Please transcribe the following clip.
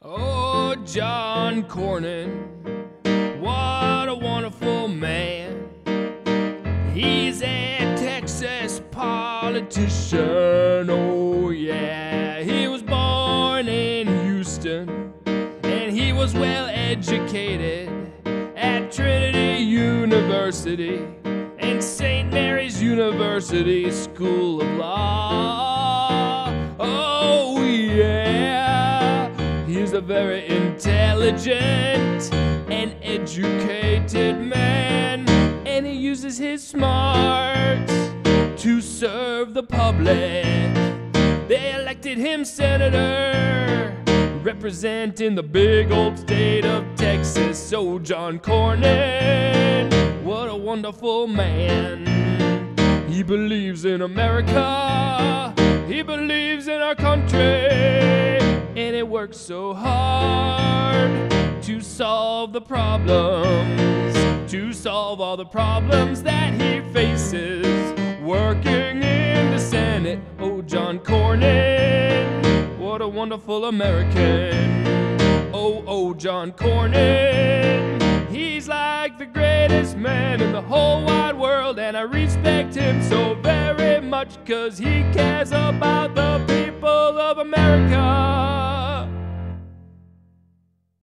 Oh, John Cornyn, what a wonderful man. He's a Texas politician, oh yeah. He was born in Houston, and he was well educated at Trinity University and St. Mary's University School of Law. A very intelligent and educated man, and he uses his smarts to serve the public. They elected him senator, representing the big old state of Texas. So, John Cornyn, what a wonderful man. He believes in America, he believes in our country, works so hard to solve the problems, to solve all the problems that he faces. Working in the Senate, oh, John Cornyn, what a wonderful American. Oh, oh, John Cornyn, he's like the greatest man in the whole wide world, and I respect him so very much, cause he cares about